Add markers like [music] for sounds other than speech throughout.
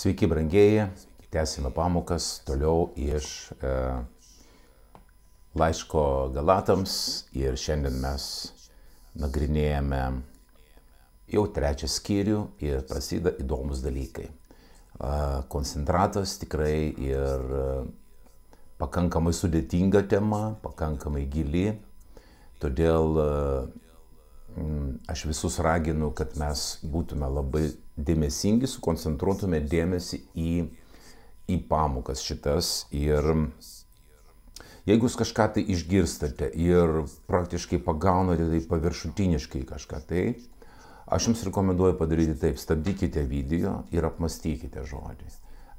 Sveiki, brangieji, tęsime pamokas toliau iš e, laiško Galatams. Ir šiandien mes nagrinėjame jau trečią skyrių ir prasideda įdomus dalykai. E, koncentratas tikrai ir e, pakankamai sudėtinga tema, pakankamai gili, todėl e, aš visus raginu, kad mes būtume labai dėmesingi, sukoncentruotume dėmesį į, į pamokas šitas ir jeigu jūs kažką tai išgirstate ir praktiškai pagaunate tai paviršutiniškai kažką tai, aš jums rekomenduoju padaryti taip, stabdykite video ir apmastykite žodį.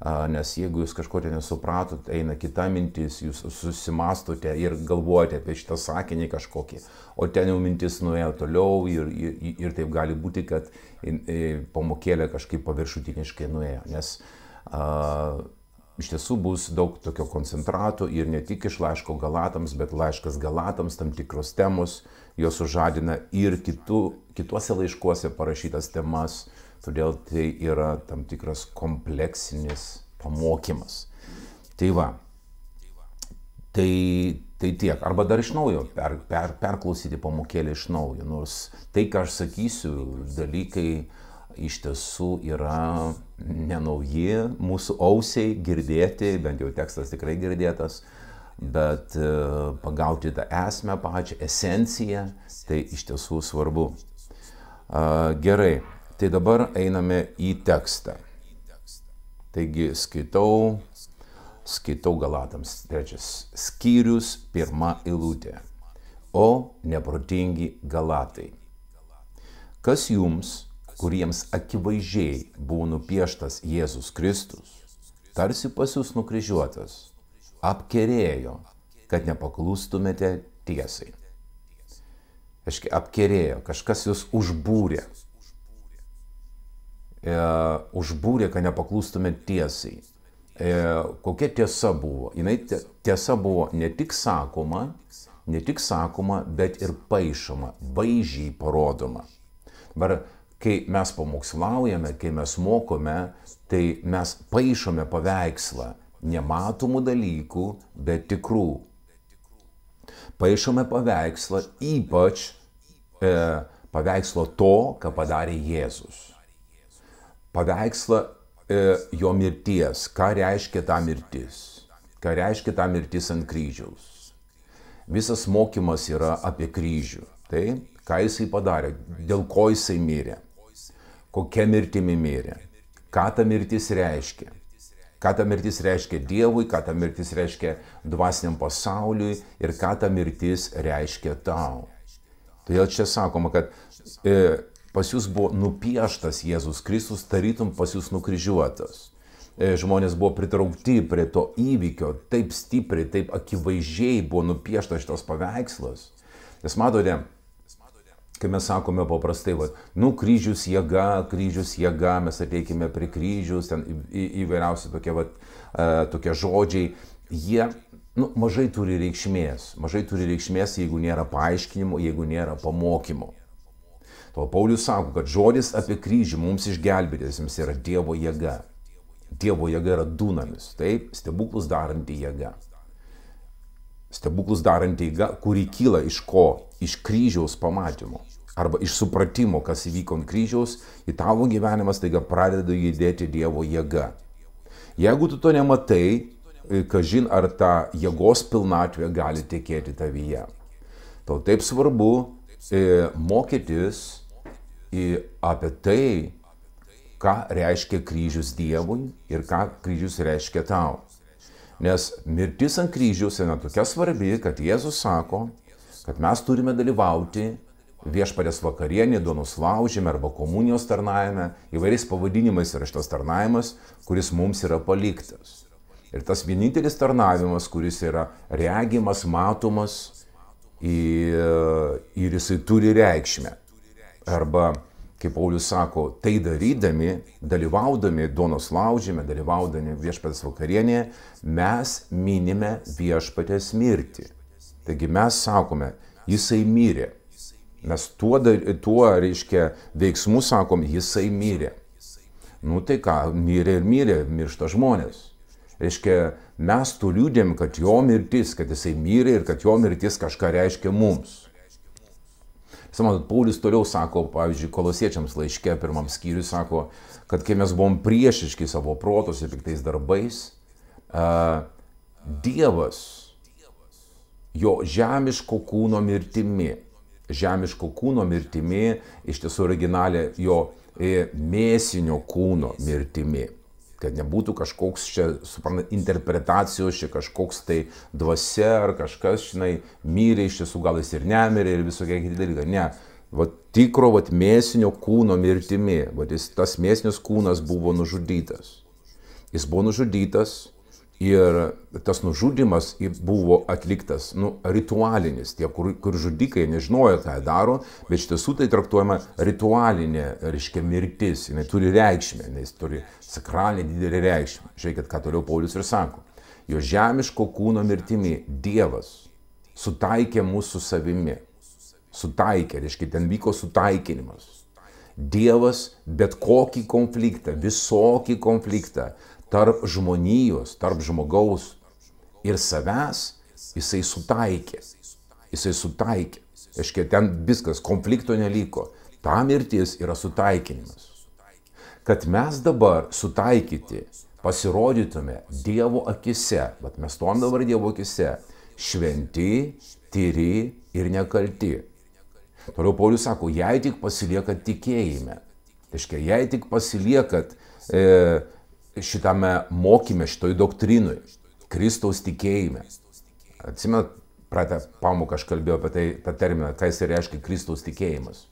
Nes jeigu jūs kažko nesupratot, eina kita mintis, jūs susimastote ir galvojate apie šitą sakinį kažkokį, o ten jau mintis nuėjo toliau ir, ir, ir taip gali būti, kad pamokėlė kažkaip paviršutiniškai nuėjo. Nes a, iš tiesų bus daug tokio koncentrato ir ne tik iš laiško galatams, bet laiškas galatams tam tikros temos, jos sužadina ir kitų, kituose laiškuose parašytas temas Todėl tai yra tam tikras kompleksinis pamokymas. Tai va, tai, tai tiek. Arba dar iš naujo per, per, perklausyti pamokėlį iš naujo. Nors tai, ką aš sakysiu, dalykai iš tiesų yra nenauji mūsų ausiai girdėti, bent jau tekstas tikrai girdėtas, bet e, pagauti tą esmę pačią, esenciją, tai iš tiesų svarbu. Gerai, Tai dabar einame į tekstą. Taigi skaitau, skaitau Galatams trečias skyrius, pirma eilutė. O neprotingi Galatai. Kas jums, kuriems akivaizdžiai buvo nupieštas Jėzus Kristus, tarsi pas jūs nukryžiuotas, apkerėjo, kad nepaklūstumėte tiesai. Aiškiai, apkerėjo, kažkas jūs užbūrė, e, užbūrė, kad nepaklūstumėt tiesai. E, kokia tiesa buvo? Jis tiesa buvo ne tik sakoma, ne tik sakoma, bet ir paaišoma, vaizdžiai parodoma. Dabar, kai mes pamokslaujame, kai mes mokome, tai mes paaišome paveikslą nematomų dalykų, bet tikrų. Paaišome paveikslą ypač e, paveikslo to, ką padarė Jėzus paveikslą e, jo mirties, ką reiškia ta mirtis, ką reiškia ta mirtis ant kryžiaus. Visas mokymas yra apie kryžių. Tai, ką jisai padarė, dėl ko jisai mirė, kokia mirtimi mirė, ką ta mirtis reiškia. Ką ta mirtis reiškia Dievui, ką ta mirtis reiškia dvasiniam pasauliui ir ką ta mirtis reiškia tau. Todėl čia sakoma, kad e, pas jūs buvo nupieštas Jėzus Kristus, tarytum pas jūs nukryžiuotas. E, žmonės buvo pritraukti prie to įvykio, taip stipriai, taip akivaizdžiai buvo nupieštas šitas paveikslas. Nes matote, kai mes sakome paprastai, va, nu kryžius jėga, kryžius jėga, mes ateikime prie kryžius, ten į, įvairiausi tokie, va, e, tokie žodžiai, jie nu, mažai turi reikšmės. Mažai turi reikšmės, jeigu nėra paaiškinimo, jeigu nėra pamokymo. To Paulius sako, kad žodis apie kryžių mums išgelbėtėsiams yra Dievo jėga. Dievo jėga yra dunamis, taip, stebuklus daranti jėga. Stebuklus daranti jėga, kuri kyla iš ko? Iš kryžiaus pamatymo. Arba iš supratimo, kas įvyko ant kryžiaus, į tavo gyvenimas taiga pradeda judėti Dievo jėga. Jeigu tu to nematai, e, kažin ar ta jėgos pilnatvė gali tekėti tavyje. Tau taip svarbu e, mokytis apie tai, ką reiškia kryžius Dievui ir ką kryžius reiškia tau. Nes mirtis ant kryžiaus yra tokia svarbi, kad Jėzus sako, kad mes turime dalyvauti viešpatės vakarienė, duonos laužime arba komunijos tarnavime, įvairiais pavadinimais yra šitas tarnavimas, kuris mums yra paliktas. Ir tas vienintelis tarnavimas, kuris yra regimas, matomas ir, ir jisai turi reikšmę. Arba, kaip Paulius sako, tai darydami, dalyvaudami duonos laužime, dalyvaudami viešpatės vakarienėje, mes minime viešpatės mirtį. Taigi mes sakome, jisai mirė. Mes tuo, tuo reiškia, veiksmu sakom, jisai mirė. Nu tai ką, mirė ir mirė, miršta žmonės. Reiškia, mes tu liūdėm, kad jo mirtis, kad jisai mirė ir kad jo mirtis kažką reiškia mums. Samat, Paulius toliau sako, pavyzdžiui, kolosiečiams laiške pirmam skyriui sako, kad kai mes buvom priešiški savo protos ir piktais darbais, uh, Dievas jo žemiško kūno mirtimi, žemiško kūno mirtimi, iš tiesų originalė jo mėsinio kūno mirtimi. Kad nebūtų kažkoks čia, suprantat, interpretacijos, čia kažkoks tai dvasia ar kažkas, žinai, mirė iš tiesų, gal jis ir nemirė ir visokie kiti dalykai. Ne. Vat tikro, vat mėsinio kūno mirtimi, vat jis, tas mėsinis kūnas buvo nužudytas. Jis buvo nužudytas Ir tas nužudimas buvo atliktas, nu, ritualinis, tie, kur, kur žudikai nežinojo, ką daro, bet iš tiesų tai traktuojama ritualinė, reiškia, mirtis, jinai turi reikšmę, jinai turi sakralinę didelį reikšmę. Žiūrėkit, ką toliau Paulius ir sako. Jo žemiško kūno mirtimi Dievas sutaikė mūsų savimi. Sutaikė, reiškia, ten vyko sutaikinimas. Dievas bet kokį konfliktą, visokį konfliktą tarp žmonijos, tarp žmogaus ir savęs, jisai sutaikė. Jisai sutaikė. Aiškiai, ten viskas, konflikto neliko. Ta mirtis yra sutaikinimas. Kad mes dabar sutaikyti pasirodytume Dievo akise, bet mes tom dabar Dievo akise, šventi, tyri ir nekalti. Toliau Paulius sako, jei tik pasiliekat tikėjime, tai reiškia, jei tik pasiliekat e, šitame mokyme, šitoj doktrinui, Kristaus tikėjime. Atsimenat, pratę pamoką aš kalbėjau apie tai, tą terminą, ką jis reiškia Kristaus tikėjimas.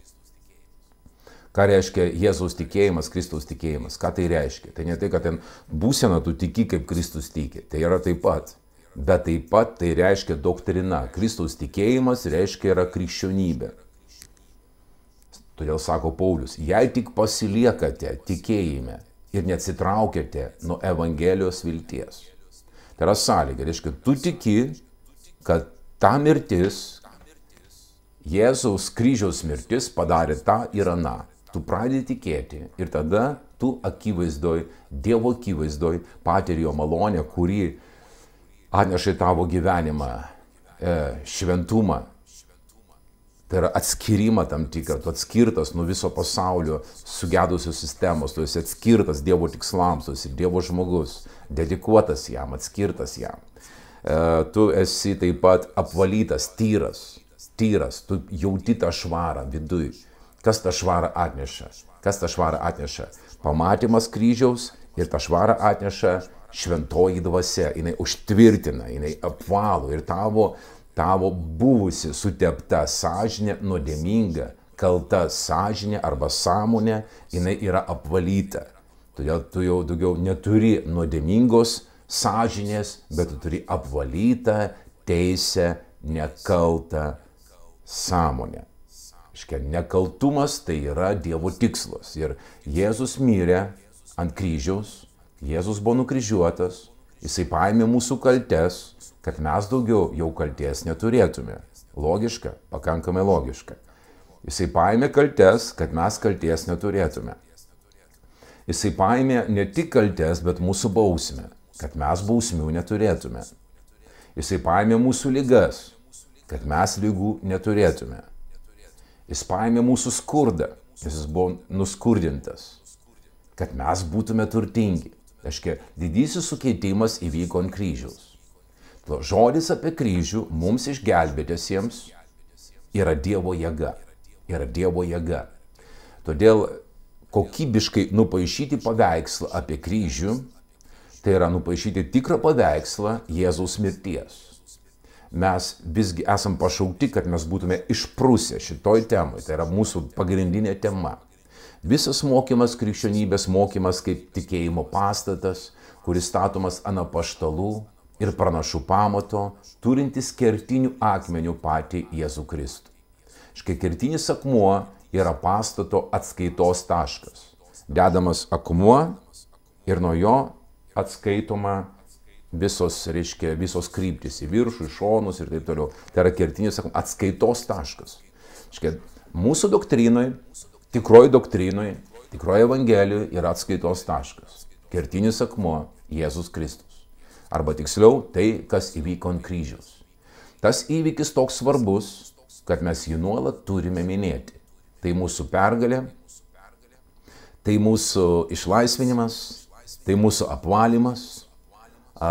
Ką reiškia Jėzaus tikėjimas, Kristaus tikėjimas, ką tai reiškia. Tai ne tai, kad ten būsena tu tiki, kaip Kristus tiki, tai yra taip pat. Bet taip pat tai reiškia doktrina. Kristaus tikėjimas reiškia yra krikščionybė. Todėl sako Paulius, jei tik pasiliekate tikėjime, ir neatsitraukėte nuo Evangelijos vilties. Tai yra sąlyga, reiškia, tu tiki, kad ta mirtis, Jėzaus kryžiaus mirtis padarė tą ir aną. Tu pradedi tikėti ir tada tu akivaizdoj, Dievo akivaizdoj patiri jo malonę, kuri atneša į tavo gyvenimą e, šventumą, Tai yra atskirimą tam tikrą, tu atskirtas nuo viso pasaulio sugedusios sistemos, tu esi atskirtas Dievo tikslams, tu esi Dievo žmogus, dedikuotas jam, atskirtas jam. E, tu esi taip pat apvalytas, tyras, tyras, tu jauti tą švarą viduj. Kas tą švarą atneša? Kas tą švarą atneša? Pamatymas kryžiaus ir tą švarą atneša šventoji dvasia, jinai užtvirtina, jinai apvalo ir tavo tavo buvusi sutepta sąžinė nuodėminga, kalta sąžinė arba sąmonė, jinai yra apvalyta. Todėl tu jau daugiau neturi nuodėmingos sąžinės, bet tu turi apvalytą, teisę, nekaltą sąmonę. Iškia, nekaltumas tai yra Dievo tikslas. Ir Jėzus mirė ant kryžiaus, Jėzus buvo nukryžiuotas, jisai paėmė mūsų kaltes, kad mes daugiau jau kalties neturėtume. Logiška, pakankamai logiška. Jisai paėmė kaltes, kad mes kalties neturėtume. Jisai paėmė ne tik kaltes, bet mūsų bausmę, kad mes bausmių neturėtume. Jisai paėmė mūsų lygas, kad mes lygų neturėtume. Jis paėmė mūsų skurdą, nes jis buvo nuskurdintas, kad mes būtume turtingi. Reiškia, didysis sukeitimas įvyko ant kryžiaus. Žodis apie kryžių mums išgelbėtėsiems yra Dievo jėga. Yra Dievo jėga. Todėl kokybiškai nupaišyti paveikslą apie kryžių, tai yra nupaišyti tikrą paveikslą Jėzaus mirties. Mes visgi esam pašaukti, kad mes būtume išprusę šitoj temai, tai yra mūsų pagrindinė tema. Visas mokymas, krikščionybės mokymas kaip tikėjimo pastatas, kuris statomas ant apaštalų, ir pranašų pamato, turintis kertinių akmenių patį Jėzų Kristų. Škai kertinis akmuo yra pastato atskaitos taškas. Dedamas akmuo ir nuo jo atskaitoma visos, reiškia, visos kryptis į viršų, į šonus ir taip toliau. Tai yra kertinis atskaitos taškas. Škai, mūsų doktrinui, tikroji doktrinui, Tikroji Evangelija yra atskaitos taškas. Kertinis akmuo - Jėzus Kristus. Arba tiksliau, tai, kas įvyko ant kryžiaus. Tas įvykis toks svarbus, kad mes jį nuolat turime minėti. Tai mūsų pergalė, tai mūsų išlaisvinimas, tai mūsų apvalymas, a,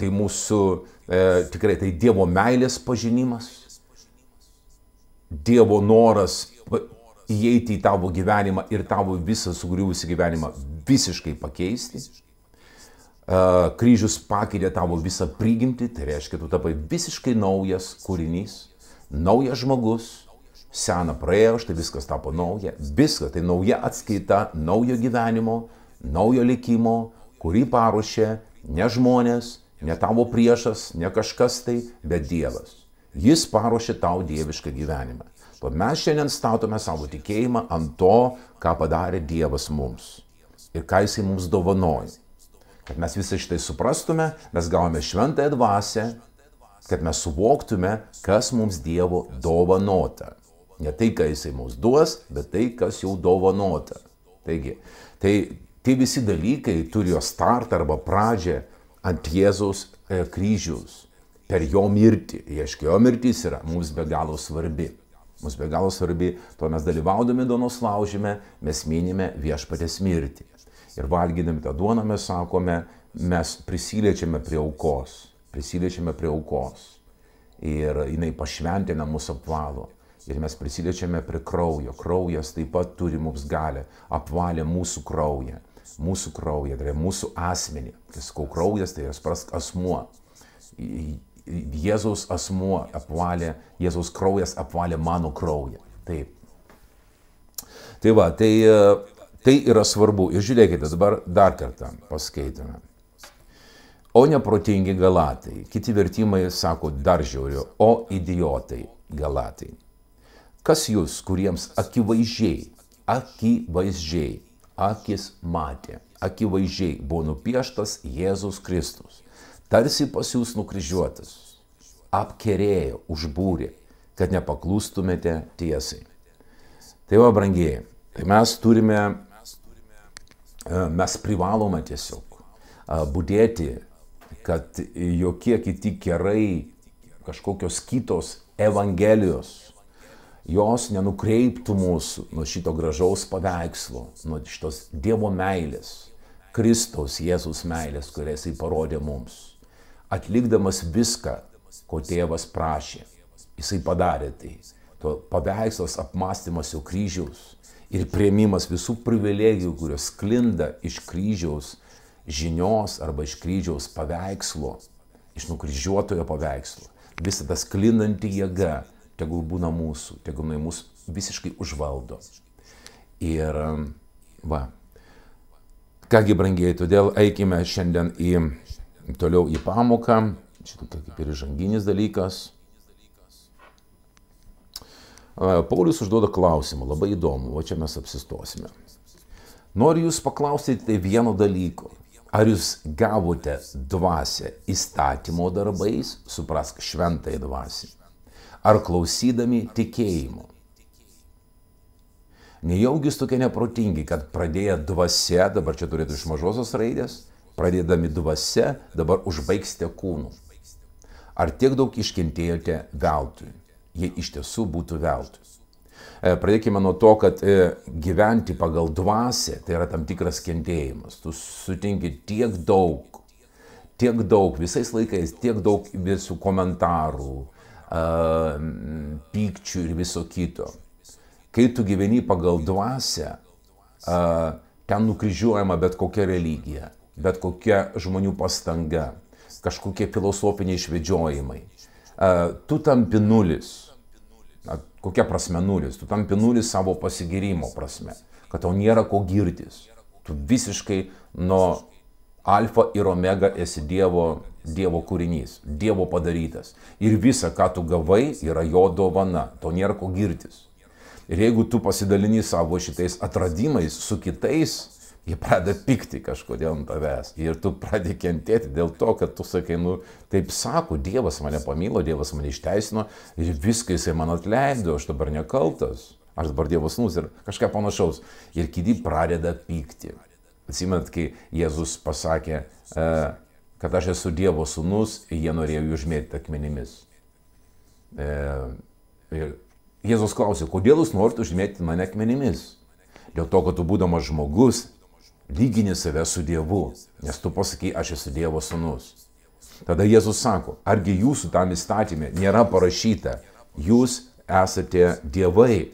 tai mūsų e, tikrai tai Dievo meilės pažinimas, Dievo noras įeiti į tavo gyvenimą ir tavo visą sugriuvusi gyvenimą visiškai pakeisti. Kryžius pakeitė tavo visą prigimtį, tai reiškia, tu tapai visiškai naujas kūrinys, naujas žmogus, sena praėjo, štai viskas tapo nauja, viskas, tai nauja atskaita naujo gyvenimo, naujo likimo, kurį paruošė ne žmonės, ne tavo priešas, ne kažkas tai, bet Dievas. Jis paruošė tau dievišką gyvenimą. O mes šiandien statome savo tikėjimą ant to, ką padarė Dievas mums ir ką Jisai mums dovanoja. Kad mes visą šitai suprastume, mes gavome šventąją dvasę, kad mes suvoktume, kas mums Dievo dovanota. Ne tai, ką Jisai mums duos, bet tai, kas jau dovanota. Taigi, tai tie visi dalykai turi jo startą arba pradžią ant Jėzaus e, kryžiaus per jo mirtį. Reiškia, jo mirtis yra mums be galo svarbi. Mums be galo svarbi, to mes dalyvaudami duonos laužime, mes minime viešpatės mirtį. Ir valgydami tą duoną mes sakome, mes prisiliečiame prie aukos, prisiliečiame prie aukos. Ir jinai pašventina mūsų apvalo. Ir mes prisiliečiame prie kraujo. Kraujas taip pat turi mums galę, apvalė mūsų kraują. Mūsų kraują, tai yra mūsų asmenį. Kai sakau kraujas, tai yra sprask asmuo Jėzaus asmuo apvalė, Jėzaus kraujas apvalė mano kraują. Taip. Tai va, tai, tai yra svarbu. Ir žiūrėkite, dabar dar kartą paskaitome. O neprotingi galatai. Kiti vertimai sako dar žiauriau. O idiotai galatai. Kas jūs, kuriems akivaizdžiai, akivaizdžiai, akis matė, akivaizdžiai buvo nupieštas Jėzus Kristus tarsi pas jūs nukryžiuotas, apkerėjo, užbūrė, kad nepaklūstumėte tiesai. Tai va, brangiai, tai mes turime, mes privalome tiesiog e, būdėti, kad jokie kiti kerai, kažkokios kitos evangelijos, jos nenukreiptų mūsų nuo šito gražaus paveikslo, nuo šitos Dievo meilės, Kristaus Jėzus meilės, kurią Jisai parodė mums atlikdamas viską, ko tėvas prašė. Jisai padarė tai. To paveikslas apmąstymas jau kryžiaus ir prieimimas visų privilegijų, kurios sklinda iš kryžiaus žinios arba iš kryžiaus paveikslo, iš nukryžiuotojo paveikslo. Visa tas sklindanti jėga tegul būna mūsų, tegul jinai mūsų visiškai užvaldo. Ir va, kągi brangiai, todėl eikime šiandien į Toliau į pamoką, šitą kaip ir žanginis dalykas. Paulius užduoda klausimą, labai įdomu, o čia mes apsistosime. Noriu jūs paklausyti vieno dalyko. Ar jūs gavote dvasę įstatymo darbais, suprask šventai dvasį, ar klausydami tikėjimo? Nejaugi jūs tokie neprotingi, kad pradėję dvasia, dabar čia turėtų iš mažosios raidės, pradėdami dvasia, dabar užbaigsite kūnų. Ar tiek daug iškentėjote veltui, jei iš tiesų būtų veltui? E, pradėkime nuo to, kad e, gyventi pagal dvasę tai yra tam tikras kentėjimas. Tu sutinki tiek daug, tiek daug, visais laikais, tiek daug visų komentarų, pykčių ir viso kito. Kai tu gyveni pagal dvasę, ten nukryžiuojama bet kokia religija bet kokia žmonių pastanga, kažkokie filosofiniai išvedžiojimai. Tu tampi nulis. Kokia prasme nulis? Tu tampi nulis savo pasigirimo prasme, kad tau nėra ko girtis. Tu visiškai nuo alfa ir omega esi Dievo, dievo kūrinys, Dievo padarytas. Ir visa, ką tu gavai, yra jo dovana. Tau nėra ko girtis. Ir jeigu tu pasidalini savo šitais atradimais su kitais, jie pradeda pikti kažkodėl ant tavęs. Ir tu pradedi kentėti dėl to, kad tu sakai, nu, taip sako, Dievas mane pamilo, Dievas mane išteisino ir viską jisai man atleido, aš dabar nekaltas. aš dabar Dievo sūnus ir kažką panašaus. Ir kiti pradeda pykti. Atsimenat, kai Jėzus pasakė, e, kad aš esu Dievo sūnus, jie norėjo jų užmėtyti akmenimis. E, ir Jėzus klausė, kodėl jūs norite užmėtyti mane akmenimis? Dėl to, kad tu būdamas žmogus, lygini save su Dievu, nes tu pasakai, aš esu Dievo sūnus. Tada Jėzus sako, argi jūsų tam įstatymė nėra parašyta, jūs esate dievai.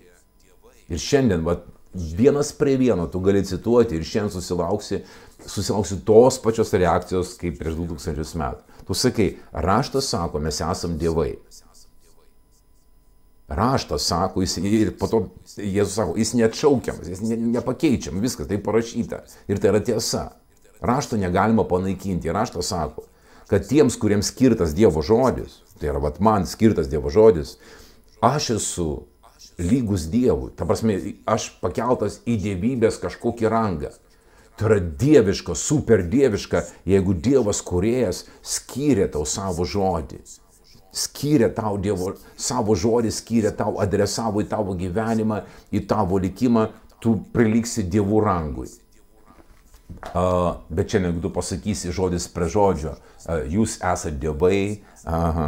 Ir šiandien, va, vienas prie vieno tu gali cituoti ir šiandien susilauksi, susilauksi tos pačios reakcijos kaip prieš 2000 metų. Tu sakai, raštas sako, mes esam dievai. Raštas sako, jis, ir po to Jėzus sako, jis neatšaukiamas, jis ne, nepakeičiam, viskas tai parašyta. Ir tai yra tiesa. Rašto negalima panaikinti. Raštas sako, kad tiems, kuriems skirtas Dievo žodis, tai yra vat, man skirtas Dievo žodis, aš esu lygus Dievui. Ta prasme, aš pakeltas į dievybės kažkokį rangą. Tai yra dieviška, super dieviška, jeigu Dievas kuriejas skyrė tau savo žodį skyrė tau Dievo, savo žodį skyrė tau, adresavo į tavo gyvenimą, į tavo likimą, tu priliksi Dievų rangui. Uh, bet čia negu tu pasakysi žodis prie žodžio, uh, jūs esate dievai, aha,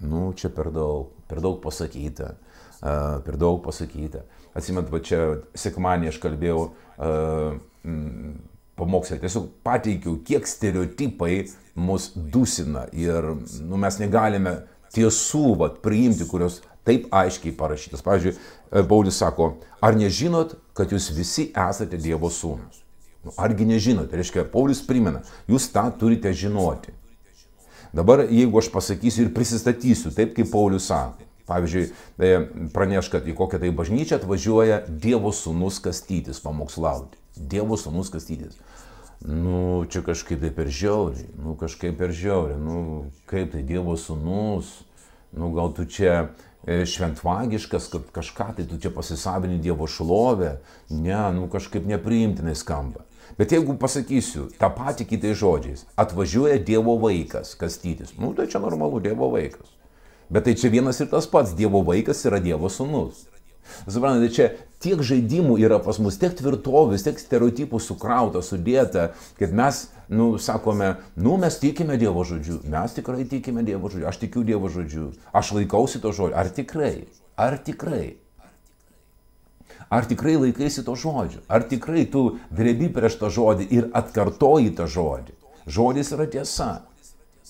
nu čia per daug, per daug pasakyta, uh, per daug pasakyta. Atsimint, va čia sekmanį aš kalbėjau uh, mm, pamokslę, tiesiog pateikiau, kiek stereotipai mus dusina ir nu, mes negalime tiesų vat, priimti, kurios taip aiškiai parašytas. Pavyzdžiui, e, Paulius sako, ar nežinot, kad jūs visi esate Dievo sūnus? Nu, argi nežinot? Tai reiškia, Paulius primena, jūs tą turite žinoti. Dabar, jeigu aš pasakysiu ir prisistatysiu taip, kaip Paulius sako, pavyzdžiui, e, praneš, kad į kokią tai bažnyčią atvažiuoja Dievo sūnus kastytis pamokslauti. Dievo sūnus kastytis. Nu, čia kažkaip tai per žiauriai, nu kažkaip per žiauriai, nu kaip tai Dievo sūnus, nu gal tu čia e, šventvagiškas, kad kažką tai tu čia pasisavini Dievo šlovę, ne, nu kažkaip nepriimtinai skamba. Bet jeigu pasakysiu tą patį kitais žodžiais, atvažiuoja Dievo vaikas kastytis, nu tai čia normalu Dievo vaikas. Bet tai čia vienas ir tas pats, Dievo vaikas yra Dievo sūnus. Suprantate, čia tiek žaidimų yra pas mus, tiek tvirtovės, tiek stereotipų sukrauta, sudėta, kad mes, nu, sakome, nu, mes tikime Dievo žodžiu, mes tikrai tikime Dievo žodžiu, aš tikiu Dievo žodžiu, aš laikausi to žodžio, ar tikrai, ar tikrai. Ar tikrai laikaisi to žodžio? Ar tikrai tu drebi prieš tą žodį ir atkartoji tą žodį? Žodis yra tiesa.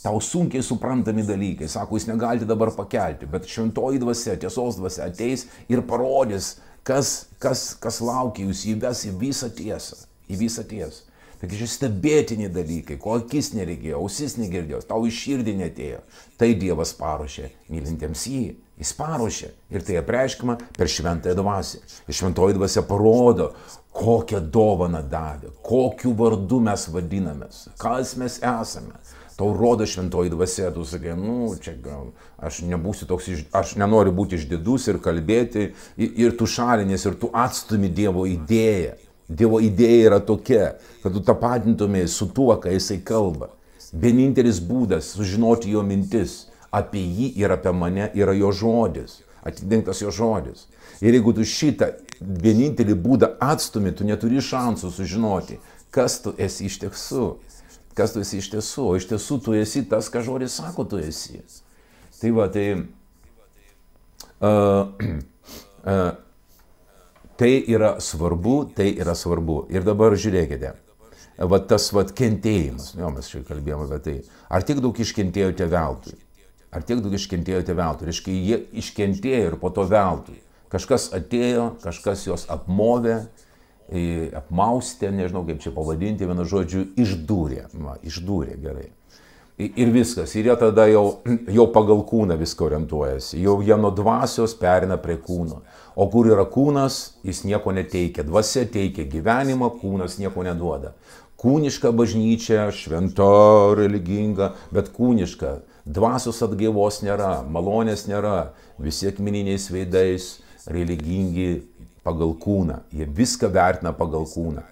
Tau sunkiai suprantami dalykai, sako, jūs negalite dabar pakelti, bet šventoji dvasia, tiesos dvasia ateis ir parodys, kas, kas, kas laukia jūs, įves į visą tiesą, į visą tiesą. Taigi čia stebėtini dalykai, ko akis neregėjo, ausis negirdėjo, tau iš širdį netėjo. Tai Dievas paruošė mylintiems jį. Jis paruošė ir tai apreiškima per šventąją dvasę. Ir šventoji dvasia parodo, kokią dovaną davė, kokiu vardu mes vadinamės, kas mes esame tau rodo šventoji dvasia, tu sakai, nu, čia gal aš nebūsiu toks, iš, aš nenoriu būti išdidus ir kalbėti, ir, ir tu šalinės, ir tu atstumi Dievo idėją. Dievo idėja yra tokia, kad tu tapatintumėjai su tuo, ką jisai kalba. Vienintelis būdas sužinoti jo mintis apie jį ir apie mane yra jo žodis, atidengtas jo žodis. Ir jeigu tu šitą vienintelį būdą atstumi, tu neturi šansų sužinoti, kas tu esi iš tiesų kas tu esi iš tiesų, o iš tiesų tu esi tas, ką žodis sako, tu esi. Tai va, tai, uh, uh, tai yra svarbu, tai yra svarbu. Ir dabar žiūrėkite, va tas va kentėjimas, jo mes čia kalbėjome apie tai, ar tiek daug iškentėjote veltui? Ar tiek daug iškentėjote veltui? Reiškia, jie iškentėjo ir po to veltui. Kažkas atėjo, kažkas juos apmovė, apmaustė, nežinau kaip čia pavadinti, vienu žodžiu, išdūrė. Va, išdūrė gerai. Ir viskas. Ir jie tada jau, jau pagal kūną viską orientuojasi. Jau jie nuo dvasios perina prie kūno. O kur yra kūnas, jis nieko neteikia. Dvasia teikia gyvenimą, kūnas nieko neduoda. Kūniška bažnyčia, šventa, religinga, bet kūniška. Dvasios atgaivos nėra, malonės nėra. Visi akmeniniais veidais, religingi, pagal kūną. Jie viską vertina pagal kūną.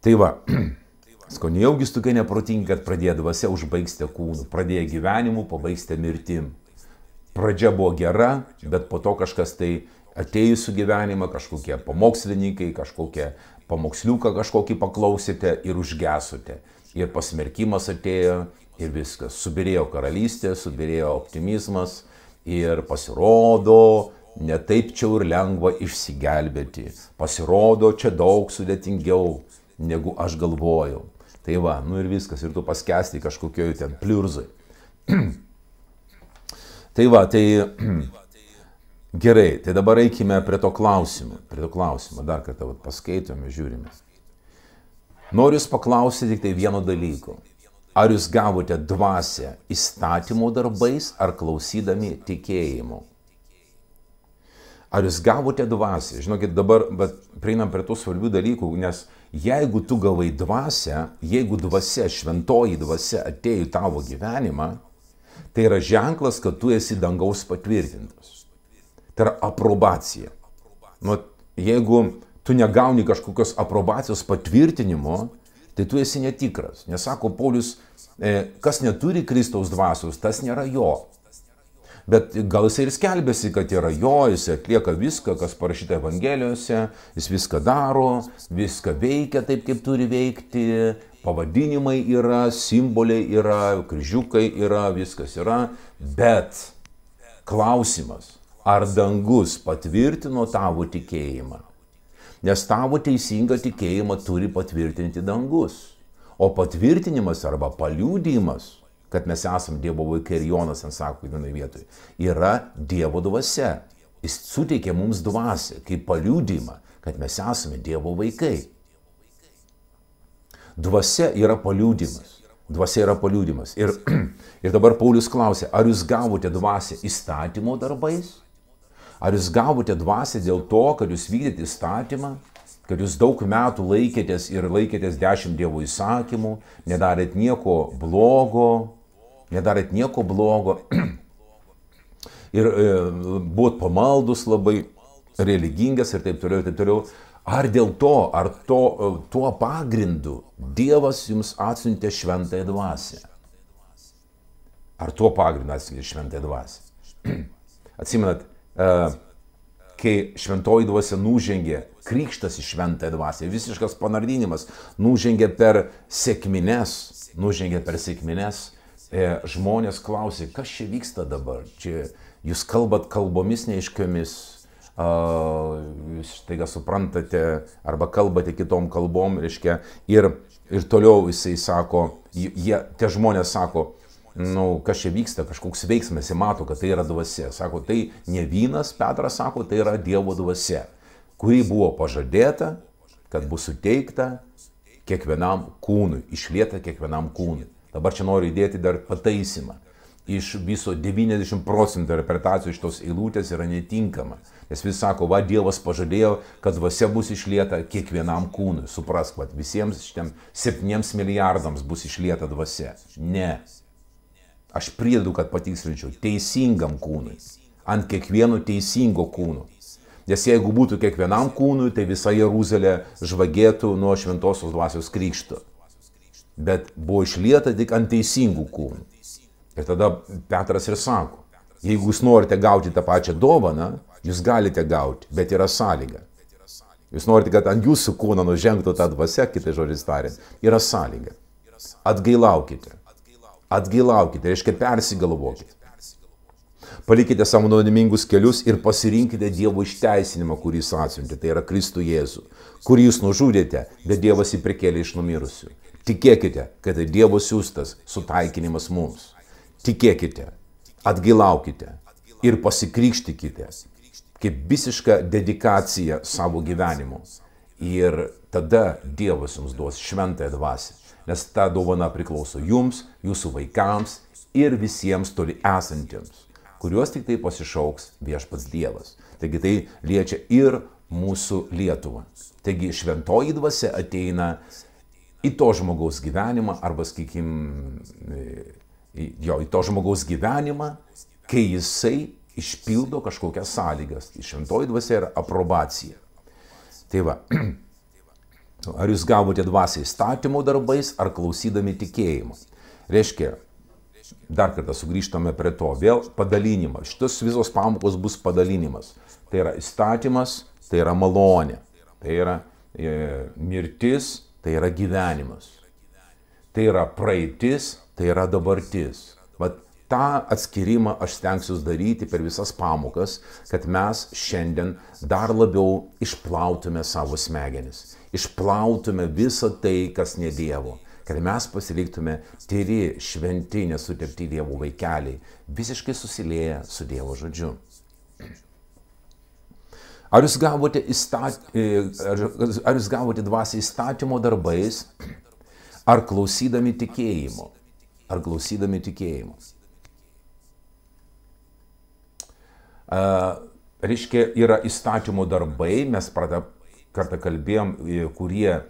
Tai va, [clears throat] skonijaugis tokia neprotinga, kad pradėjo dvasia užbaigsite kūnų, pradėjo gyvenimu, pabaigsite mirtim. Pradžia buvo gera, bet po to kažkas tai atėjusių gyvenimą, kažkokie pamokslininkai, kažkokie pamoksliuką kažkokį paklausėte ir užgesote. Ir pasmerkimas atėjo ir viskas. Subirėjo karalystė, subirėjo optimizmas ir pasirodo, netaip čia ir lengva išsigelbėti. Pasirodo, čia daug sudėtingiau, negu aš galvojau. Tai va, nu ir viskas, ir tu paskesti kažkokioj ten pliurzai. [clears throat] tai va, tai [clears throat] gerai, tai dabar eikime prie to klausimo. Prie to klausimo, dar kartą vat, paskaitome, žiūrime. Noriu jūs paklausyti tik tai vieno dalyko. Ar jūs gavote dvasę įstatymo darbais ar klausydami tikėjimu? Ar jūs gavote dvasę? Žinokit, dabar prieinam prie tų svarbių dalykų, nes jeigu tu gavai dvasę, jeigu dvasia, šventoji dvasia atėjo į tavo gyvenimą, tai yra ženklas, kad tu esi dangaus patvirtintas. Tai yra aprobacija. Nu, jeigu tu negauni kažkokios aprobacijos patvirtinimo, tai tu esi netikras. Nesako Paulius, e, kas neturi Kristaus dvasios, tas nėra jo. Bet gal jisai ir skelbėsi, kad yra jo, jis atlieka viską, kas parašyta Evangelijose, jis viską daro, viską veikia taip, kaip turi veikti, pavadinimai yra, simboliai yra, kryžiukai yra, viskas yra. Bet klausimas, ar dangus patvirtino tavo tikėjimą? Nes tavo teisingą tikėjimą turi patvirtinti dangus. O patvirtinimas arba paliūdimas kad mes esame Dievo vaikai ir Jonas ten sako vienoje vietoje, yra Dievo dvasia. Jis suteikia mums dvasę kaip paliūdimą, kad mes esame Dievo vaikai. Dvasia yra paliūdimas. Dvasia yra paliūdimas. Ir, [clears throat] ir dabar Paulius klausė, ar jūs gavote dvasę įstatymo darbais? Ar jūs gavote dvasę dėl to, kad jūs vykdėte įstatymą, kad jūs daug metų laikėtės ir laikėtės dešimt Dievo įsakymų, nedarėt nieko blogo, nedarėt nieko blogo ir e, buvot pamaldus labai, religingas ir taip toliau, ir taip toliau. Ar dėl to, ar to, tuo pagrindu Dievas jums atsiuntė šventąją dvasę? Ar tuo pagrindu atsiuntė šventąją dvasę? Atsimenat, e, kai šventoji dvasia nužengė, krikštas į šventąją dvasę, visiškas panardinimas, nužengė per sėkmines, nužengė per sėkmines žmonės klausė, kas čia vyksta dabar. Čia jūs kalbat kalbomis neiškiomis, jūs taiga suprantate arba kalbate kitom kalbom, reiškia, ir, ir toliau jisai sako, jie, tie žmonės sako, nu, kas čia vyksta, kažkoks veiksmas, jie mato, kad tai yra dvasia. Sako, tai ne vynas, Petras sako, tai yra Dievo dvasia, kuri buvo pažadėta, kad bus suteikta kiekvienam kūnui, išlieta kiekvienam kūnui. Dabar čia noriu įdėti dar pataisimą. Iš viso 90 procentų interpretacijų iš tos eilutės yra netinkama. Nes vis sako, va Dievas pažadėjo, kad dvasia bus išlieta kiekvienam kūnui. Suprask, va visiems šitiem 7 milijardams bus išlieta dvasia. Ne. Aš priedu, kad patikslinčiau, teisingam kūnui. Ant kiekvieno teisingo kūno. Nes jeigu būtų kiekvienam kūnui, tai visa Jeruzalė žvagėtų nuo šventosios dvasios krikšto bet buvo išlieta tik ant teisingų kūnų. Ir tada Petras ir sako, jeigu jūs norite gauti tą pačią dovaną, jūs galite gauti, bet yra sąlyga. Jūs norite, kad ant jūsų kūno nužengtų tą dvasę, kitai žodžiais tariant, yra sąlyga. Atgailaukite. Atgailaukite, reiškia persigalvokite. Palikite savo nuodėmingus kelius ir pasirinkite Dievo išteisinimą, kurį jis atsiuntė, tai yra Kristų Jėzų, kurį jūs nužudėte, bet Dievas jį prikėlė iš numirusių. Tikėkite, kad tai Dievo siūstas sutaikinimas mums. Tikėkite, atgilaukite ir pasikrikštikite kaip visišką dedikaciją savo gyvenimu. Ir tada Dievas jums duos šventąją dvasę, nes ta dovana priklauso jums, jūsų vaikams ir visiems toli esantiems, kuriuos tik tai pasišauks viešpats Dievas. Taigi tai liečia ir mūsų Lietuvą. Taigi šventoji dvasia ateina į to žmogaus gyvenimą arba, sakykime, jo, į to žmogaus gyvenimą, kai jisai išpildo kažkokias sąlygas. Šventoji dvasia yra aprobacija. Tai va, [clears throat] ar jūs gavote dvasią įstatymų darbais ar klausydami tikėjimo? Reiškia, dar kartą sugrįžtame prie to, vėl padalinimas. Šitos visos pamokos bus padalinimas. Tai yra įstatymas, tai yra malonė, tai yra e, mirtis, tai yra gyvenimas. Tai yra praeitis, tai yra dabartis. Vat tą atskirimą aš stengsiuosi daryti per visas pamokas, kad mes šiandien dar labiau išplautume savo smegenis, išplautume visą tai, kas ne Dievo, kad mes pasiliktume tyri, šventi, nesutepti Dievo vaikeliai, visiškai susilieję su Dievo žodžiu. Ar jūs gavote, įstat... ar jūs gavote dvasią įstatymo darbais, ar klausydami tikėjimo? Ar klausydami tikėjimo? reiškia, yra įstatymo darbai, mes pradą kartą kalbėjom, kurie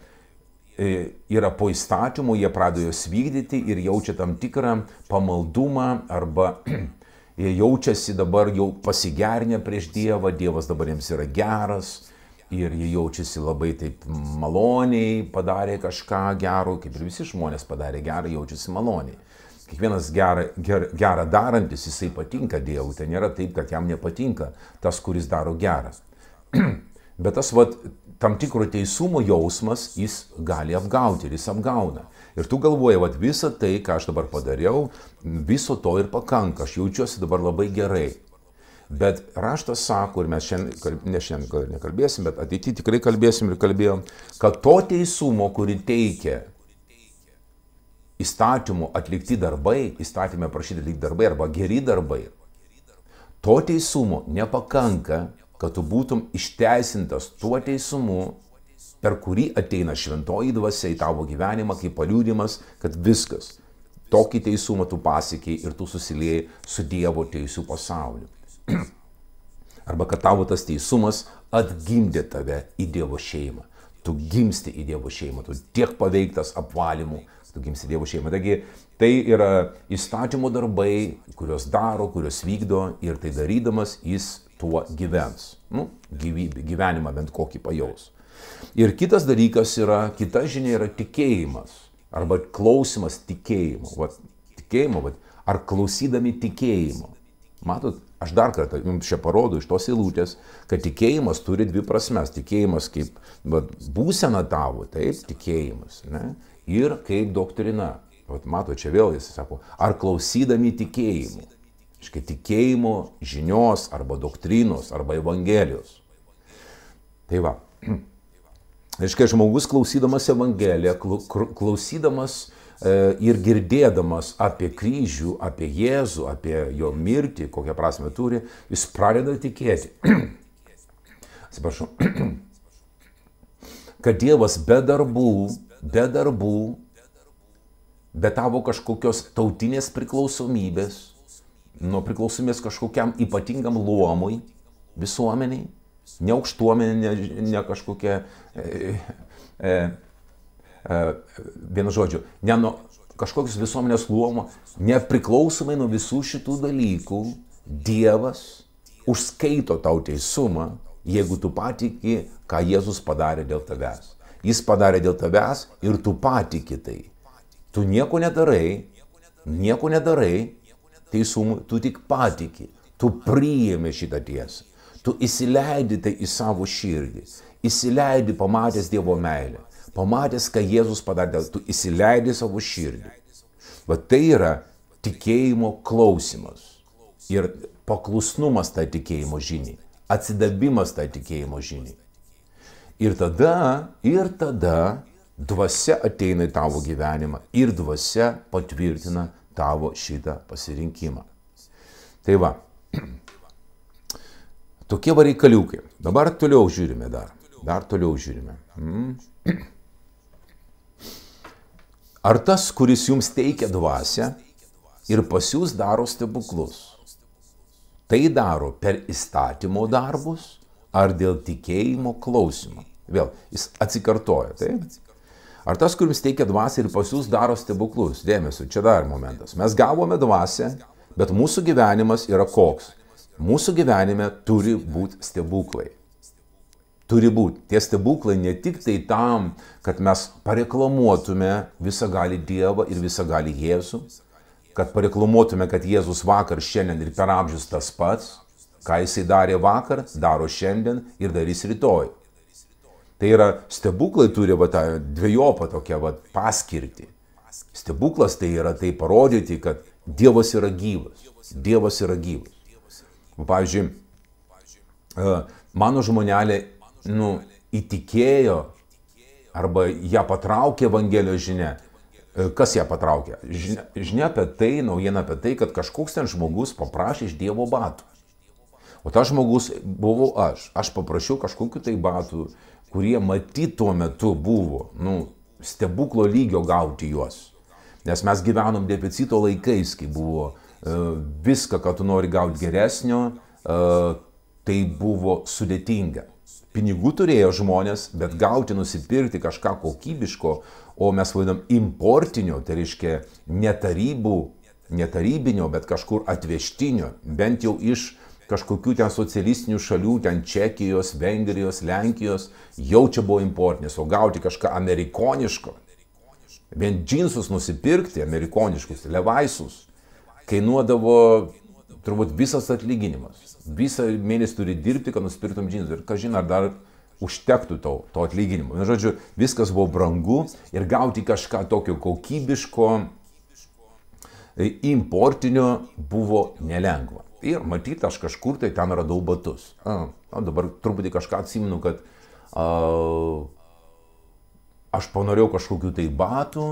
yra po įstatymu, jie pradėjo juos vykdyti ir jaučia tam tikrą pamaldumą arba [clears throat] jie jaučiasi dabar jau pasigernę prieš Dievą, Dievas dabar jiems yra geras ir jie jaučiasi labai taip maloniai, padarė kažką gero, kaip ir visi žmonės padarė gerą, jaučiasi maloniai kiekvienas gerą, ger, gerą darantis, jisai patinka Dievui. Tai nėra taip, kad jam nepatinka tas, kuris daro geras. [clears throat] Bet tas vat, tam tikro teisumo jausmas jis gali apgauti ir jis apgauna. Ir tu galvoji, vat visą tai, ką aš dabar padariau, viso to ir pakanka, aš jaučiuosi dabar labai gerai. Bet raštas sako, ir mes šiandien, ne šiandien nekalbėsim, bet ateityje tikrai kalbėsim ir kalbėjom, kad to teisumo, kurį teikia įstatymų atlikti darbai, įstatymė prašyti atlikti darbai arba geri darbai, to teisumo nepakanka, kad tu būtum išteisintas tuo teisumu, per kurį ateina šventoji dvasia į tavo gyvenimą kaip paliūdimas, kad viskas. Tokį teisumą tu pasiekiai ir tu susilieji su Dievo teisų pasauliu. [clears throat] Arba kad tavo tas teisumas atgimdė tave į Dievo šeimą. Tu gimsti į Dievo šeimą, tu tiek paveiktas apvalimų, tu gimsi Dievo šeimą. Taigi tai yra įstatymo darbai, kurios daro, kurios vykdo ir tai darydamas jis tuo gyvens. Nu, gyvybė, gyvenimą bent kokį pajaus. Ir kitas dalykas yra, kita žinia yra tikėjimas arba klausimas tikėjimo. Vat, tikėjimo, vat, ar klausydami tikėjimo. Matot, aš dar kartą jums čia parodau iš tos eilutės, kad tikėjimas turi dvi prasmes. Tikėjimas kaip vat, būsena tavo, taip, tikėjimas. Ne? Ir kaip doktrina. Vat, matot, čia vėl jis sako, ar klausydami tikėjimu. Iškai tikėjimo žinios arba doktrinos arba evangelijos. Tai va. [clears throat] Reiškia, žmogus klausydamas Evangeliją, klausydamas e, ir girdėdamas apie kryžių, apie Jėzų, apie jo mirtį, kokią prasme turi, jis pradeda tikėti. [clears throat] Atsiprašau. [clears throat] Kad Dievas be darbų, be darbų, be tavo kažkokios tautinės priklausomybės, nuo priklausomės kažkokiam ypatingam luomui visuomeniai, ne aukštuomenė, ne, ne kažkokia, e, e, e, vienu žodžiu, ne nuo kažkokios visuomenės luomo, nepriklausomai nuo visų šitų dalykų, Dievas užskaito tau teisumą, jeigu tu patiki, ką Jėzus padarė dėl tavęs. Jis padarė dėl tavęs ir tu patiki tai. Tu nieko nedarai, nieko nedarai, teisumui, tu tik patiki, tu priėmė šitą tiesą, tu įsileidi tai į savo širdį, įsileidi pamatęs Dievo meilę, pamatęs, ką Jėzus padarė, tu įsileidi savo širdį. Va tai yra tikėjimo klausimas ir paklusnumas tai tikėjimo žiniai, atsidabimas tai tikėjimo žiniai. Ir tada, ir tada dvasia ateina į tavo gyvenimą ir dvasia patvirtina tavo šitą pasirinkimą. Tai va, [clears throat] tokie vareikaliukai. Dabar toliau žiūrime dar. Dar toliau žiūrime. Mm. Ar tas, kuris jums teikia dvasę ir pas jūs daro stebuklus, tai daro per įstatymo darbus ar dėl tikėjimo klausimo? Vėl, jis atsikartoja, taip? Ar tas, kuris teikia dvasę ir pas jūs daro stebuklus? Dėmesio, čia dar momentas. Mes gavome dvasę, bet mūsų gyvenimas yra koks? Mūsų gyvenime turi būti stebuklai. Turi būti. Tie stebuklai ne tik tai tam, kad mes pareklamuotume visą gali Dievą ir visą gali Jėzų, kad pareklamuotume, kad Jėzus vakar, šiandien ir per amžius tas pats, ką jisai darė vakar, daro šiandien ir darys rytoj. Tai yra, stebuklai turi va, tą dviejopą tokią va, paskirtį. Stebuklas tai yra tai parodyti, kad Dievas yra gyvas. Dievas yra gyvas. Pavyzdžiui, e, mano žmonelė nu, įtikėjo arba ją patraukė Evangelijos žinia. E, kas ją patraukė? Žinia, žinia apie tai, naujiena apie tai, kad kažkoks ten žmogus paprašė iš Dievo batų. O tas žmogus buvau aš. Aš paprašiau kažkokiu tai batų, kurie matyt tuo metu buvo, nu, stebuklo lygio gauti juos. Nes mes gyvenom deficito laikais, kai buvo uh, viską, ką tu nori gauti geresnio, uh, tai buvo sudėtinga. Pinigų turėjo žmonės, bet gauti, nusipirkti kažką kokybiško, o mes vadinam importinio, tai reiškia netarybų, netarybinio, bet kažkur atvežtinio, bent jau iš kažkokių ten socialistinių šalių, ten Čekijos, Vengrijos, Lenkijos, jau čia buvo importinis, o gauti kažką amerikoniško, vien džinsus nusipirkti, amerikoniškus, levaisus, kainuodavo turbūt visas atlyginimas. Visą mėnesį turi dirbti, kad nusipirktum džinsus. Ir kažin ar dar užtektų to, to atlyginimo. Na, žodžiu, viskas buvo brangu ir gauti kažką tokio kokybiško, importinio buvo nelengva. Ir matyt, aš kažkur tai ten radau batus. A, a, dabar truputį kažką atsimenu, kad a, aš panorėjau kažkokių tai batų,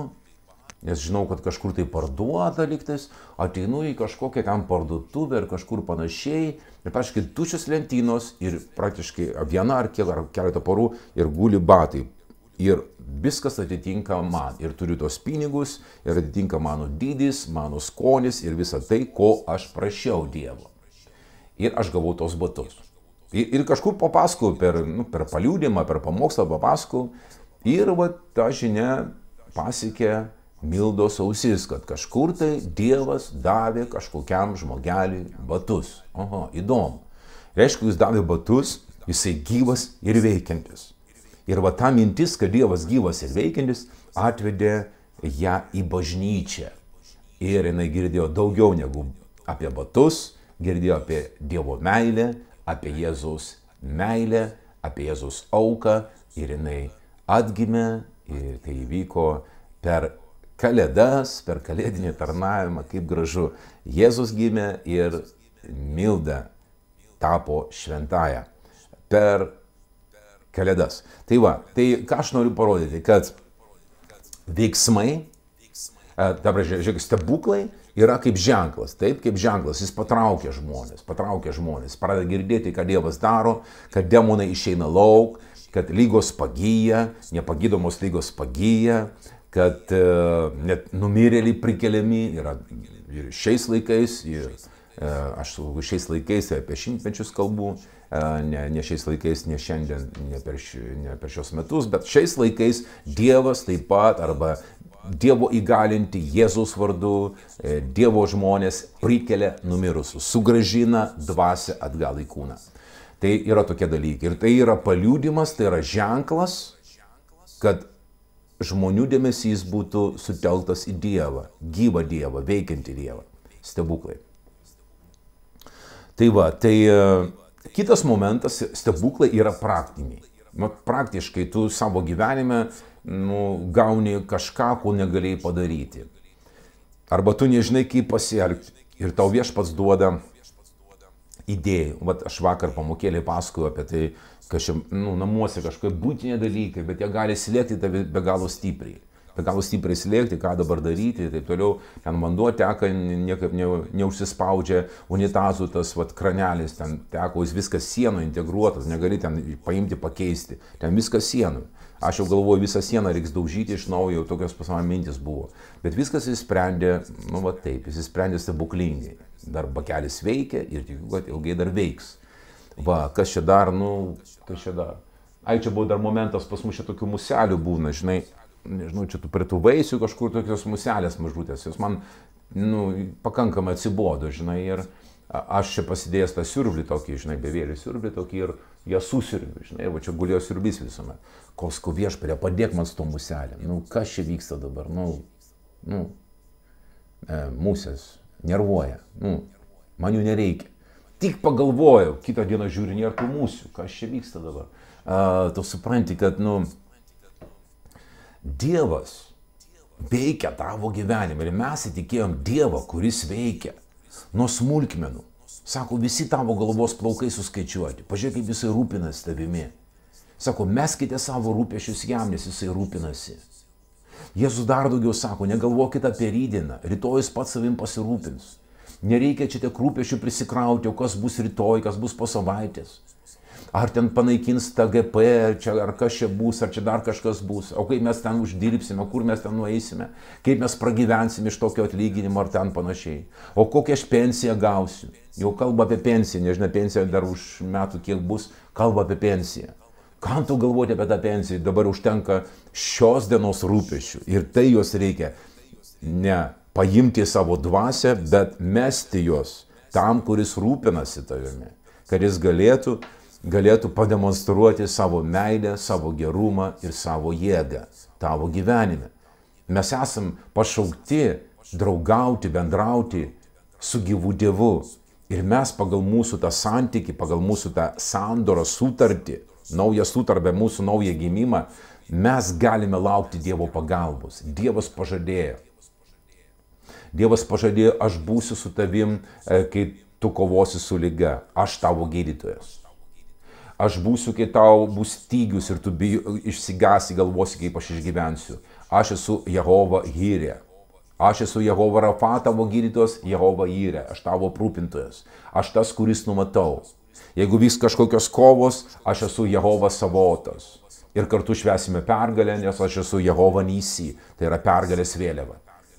nes žinau, kad kažkur tai parduoda liktais, ateinu į kažkokią ten parduotuvę ir kažkur panašiai, ir praktiškai tušios lentynos ir praktiškai viena ar, keletą porų ir guli batai ir viskas atitinka man. Ir turiu tos pinigus, ir atitinka mano dydis, mano skonis ir visa tai, ko aš prašiau Dievo. Ir aš gavau tos batus. Ir, ir kažkur papasakau per, nu, per paliūdimą, per pamokslą papasakau. Ir va ta žinia pasiekė Mildos ausis, kad kažkur tai Dievas davė kažkokiam žmogeliui batus. Oho, įdomu. Reiškia, jis davė batus, jisai gyvas ir veikiantis. Ir va ta mintis, kad Dievas gyvas ir veikiantis, atvedė ją į bažnyčią. Ir jinai girdėjo daugiau negu apie batus, girdėjo apie Dievo meilę, apie Jėzaus meilę, apie Jėzaus auką ir jinai atgimė ir tai įvyko per kalėdas, per kalėdinį tarnavimą, kaip gražu. Jėzus gimė ir Milda tapo šventąją. Per kalėdas. Tai va, tai ką aš noriu parodyti, kad veiksmai, dabar žiūrėk, stebuklai yra kaip ženklas, taip kaip ženklas, jis patraukia žmonės, patraukia žmonės, pradeda girdėti, ką Dievas daro, kad demonai išeina lauk, kad lygos pagyja, nepagydomos lygos pagyja, kad uh, net numirėliai prikeliami yra ir šiais laikais, ir aš šiais laikais apie šimtmečius kalbu, uh, ne, ne šiais laikais, ne šiandien, ne per, ši, ne per šios metus, bet šiais laikais Dievas taip pat arba Dievo įgalinti Jėzaus vardu, e, Dievo žmonės prikelia numirusius, sugražina dvasę atgal į kūną. Tai yra tokie dalykai. Ir tai yra paliūdimas, tai yra ženklas, kad žmonių dėmesys būtų sutelktas į Dievą, gyvą Dievą, veikiantį Dievą. Stebuklai. Tai va, tai Kitas momentas, stebuklai yra praktiniai. Nu, praktiškai tu savo gyvenime nu, gauni kažką, ko negalėjai padaryti. Arba tu nežinai, kaip pasielgti. Ir tau viešpats duoda idėjų. Vat aš vakar pamokėlį pasakoju apie tai, čia nu, namuose kažkokie būtiniai dalykai, bet jie gali slėgti tave be galo stipriai be galo stipriai slėgti, ką dabar daryti ir taip toliau. Ten vanduo teka, niekaip ne, neužsispaudžia, unitazų tas vat, kranelis, ten teko, jis viskas sienų integruotas, negali ten paimti, pakeisti, ten viskas sienų. Aš jau galvoju, visą sieną reiks daužyti iš naujo, tokios pas man mintis buvo. Bet viskas įsprendė, nu va taip, jis įsprendė stebuklingai. Dar bakelis veikia ir tikiu, kad ilgai dar veiks. Va, kas čia dar, nu, kas čia dar. Ai, čia buvo dar momentas, pas mus čia tokių muselių būna, žinai, nežinau, čia tu prie tų vaisių kažkur tokios muselės mažutės, jos man, nu, pakankamai atsibodo, žinai, ir aš čia pasidėjęs tą siurblį tokį, žinai, bevėlį siurblį tokį ir ją susirbiu, žinai, va čia gulėjo siurblys visuomet. Kosko viešparė, padėk man su tom muselėm, nu, kas čia vyksta dabar, nu, nu, e, musės, nervuoja. Nu, man jų nereikia. Tik pagalvojau, kitą dieną žiūri, nėra tų musių, kas čia vyksta dabar. Uh, tu supranti, kad, nu, Dievas veikia tavo gyvenime ir mes įtikėjom Dievą, kuris veikia nuo smulkmenų. Sako, visi tavo galvos plaukai suskaičiuoti. Pažiūrėk, kaip jisai rūpinasi tavimi. Sako, meskite savo rūpešius jam, nes jisai rūpinasi. Jėzus dar daugiau sako, negalvokite apie rydieną, rytojus pats savim pasirūpins. Nereikia čia tiek rūpešių prisikrauti, o kas bus rytoj, kas bus po savaitės. Ar ten panaikins tą GP, ar, čia, ar kas čia bus, ar čia dar kažkas bus, o kaip mes ten uždirbsime, kur mes ten nueisime, kaip mes pragyvensime iš tokio atlyginimo ar ten panašiai. O kokią aš pensiją gausiu. Jau kalba apie pensiją, nežinau, pensija dar už metų kiek bus, kalba apie pensiją. Kam tu galvoti apie tą pensiją? Dabar užtenka šios dienos rūpešių ir tai juos reikia ne paimti savo dvasę, bet mesti juos tam, kuris rūpinasi tavimi, kad jis galėtų, galėtų pademonstruoti savo meilę, savo gerumą ir savo jėgą tavo gyvenime. Mes esam pašaukti draugauti, bendrauti su gyvu Dievu. Ir mes pagal mūsų tą santyki, pagal mūsų tą sandorą sutartį, naują sutartę, mūsų naują gimimą, mes galime laukti Dievo pagalbos. Dievas pažadėjo. Dievas pažadėjo, aš būsiu su tavim, e, kai tu kovosi su lyga, aš tavo gydytojas. Aš būsiu, kai tau bus stygius ir tu išsigasi, galvosi, kaip aš išgyvensiu. Aš esu Jehova Hyrė. Aš esu Jehova Rafa, tavo gydytojas, Jehova Hyrė. Aš tavo prūpintojas. Aš tas, kuris numatau. Jeigu vyks kažkokios kovos, aš esu Jehova Savotas. Ir kartu švesime pergalę, nes aš esu Jehova Nysi. Tai yra pergalės vėliava.